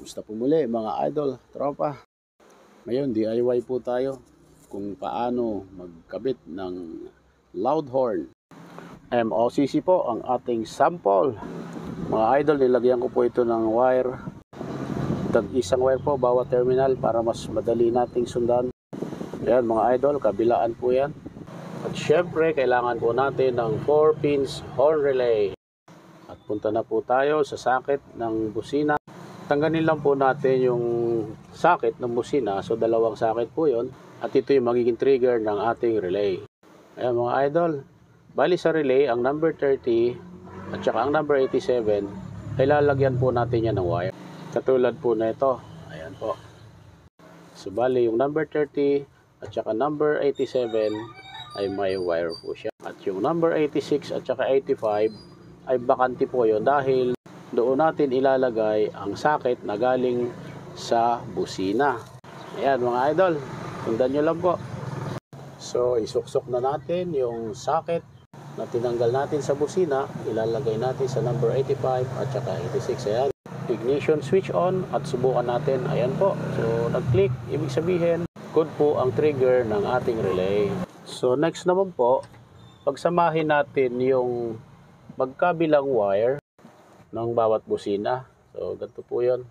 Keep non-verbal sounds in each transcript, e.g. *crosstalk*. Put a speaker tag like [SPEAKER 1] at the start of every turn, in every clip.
[SPEAKER 1] Gusto po muli mga idol, tropa. Ngayon DIY po tayo kung paano magkabit ng loud horn. MOCC po ang ating sample. Mga idol, nilagyan ko po ito ng wire. Tag isang wire po bawat terminal para mas madali nating sundan. Ayan mga idol, kabilaan po yan. At syempre, kailangan po natin ng 4 pins horn relay. Punta na po tayo sa sakit ng busina. Tanggalin lang po natin yung sakit ng busina. So, dalawang sakit po yon At ito yung magiging trigger ng ating relay. Ayan mga idol. Bali sa relay, ang number 30 at saka ang number 87, ay lalagyan po natin yan ng wire. Katulad po na ito. Ayan po. So, bali yung number 30 at saka number 87 ay may wire po siya. At yung number 86 at saka 85 ay bakante po yun dahil doon natin ilalagay ang sakit na galing sa busina. Ayan mga idol, sundan nyo lang po. So isuksok na natin yung sakit na tinanggal natin sa busina, ilalagay natin sa number 85 at saka 86. Ayan. Ignition switch on at subukan natin. Ayan po. So nag-click, ibig sabihin, good po ang trigger ng ating relay. So next naman po, pagsamahin natin yung magkabilang wire ng bawat busina. So, ganito po yun.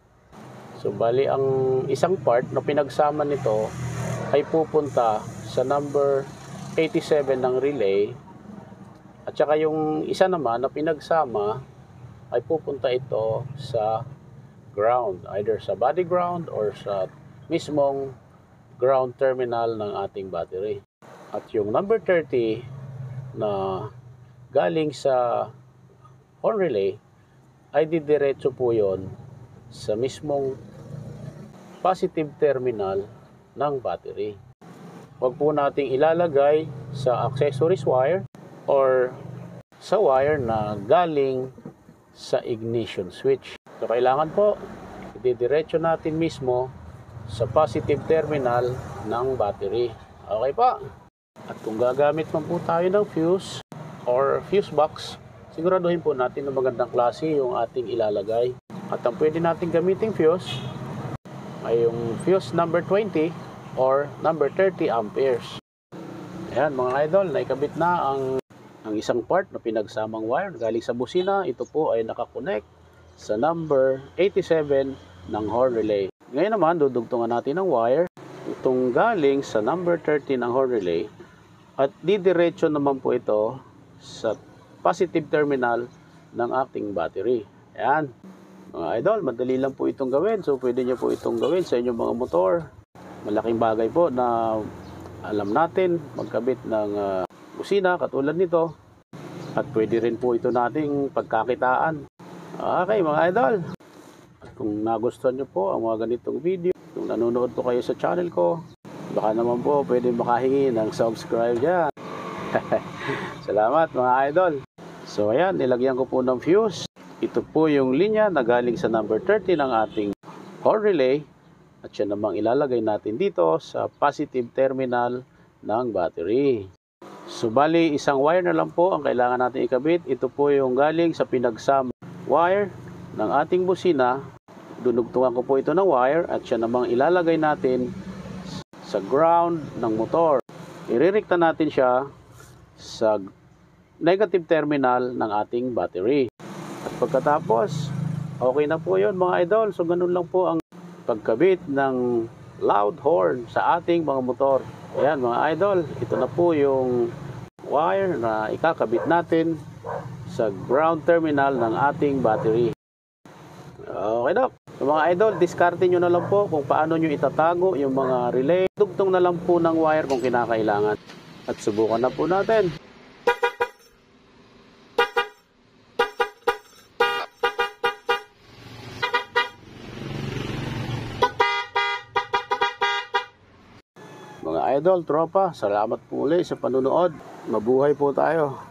[SPEAKER 1] So, bali, ang isang part na pinagsama nito ay pupunta sa number 87 ng relay. At saka yung isa naman na pinagsama ay pupunta ito sa ground. Either sa body ground or sa mismong ground terminal ng ating battery. At yung number 30 na galing sa horn relay ay didiretso po yon sa mismong positive terminal ng battery. Huwag po nating ilalagay sa accessories wire or sa wire na galing sa ignition switch. So kailangan po ididiretso natin mismo sa positive terminal ng battery. Okay pa? At kung gagamit man po tayo ng fuse or fuse box, siguraduhin po natin na magandang klase yung ating ilalagay. At ang pwede natin gamiting fuse ay yung fuse number 20 or number 30 amperes. Ayan mga idol, naikabit na ang, ang isang part na pinagsamang wire galing sa busina. Ito po ay nakakonect sa number 87 ng horn relay. Ngayon naman, dudugtungan natin ng wire itong galing sa number 30 ng horn relay at didiretso naman po ito sa positive terminal ng ating battery. Ayan. Mga idol, madali lang po itong gawin. So, pwede nyo po itong gawin sa inyong mga motor. Malaking bagay po na alam natin magkabit ng uh, busina katulad nito. At pwede rin po ito nating pagkakitaan. Okay mga idol. At kung nagustuhan nyo po ang mga ganitong video, kung nanonood po kayo sa channel ko, baka naman po pwede makahingi ng subscribe dyan. *laughs* Salamat mga idol. So ayan, nilagyan ko po ng fuse. Ito po yung linya na galing sa number 30 ng ating horn relay. At yan namang ilalagay natin dito sa positive terminal ng battery. So bali, isang wire na lang po ang kailangan natin ikabit. Ito po yung galing sa pinagsama wire ng ating busina. Dunugtungan ko po ito ng wire at siya namang ilalagay natin sa ground ng motor. Iririkta natin siya sa negative terminal ng ating battery. At pagkatapos, okay na po yun mga idol. So ganun lang po ang pagkabit ng loud horn sa ating mga motor. Ayan mga idol, ito na po yung wire na ikakabit natin sa ground terminal ng ating battery. Okay dok. So, mga idol, diskarte nyo na lang po kung paano nyo itatago yung mga relay. Dugtong na lang po ng wire kung kinakailangan. At subukan na po natin. Idol, tropa, salamat po ulit sa panunood. Mabuhay po tayo.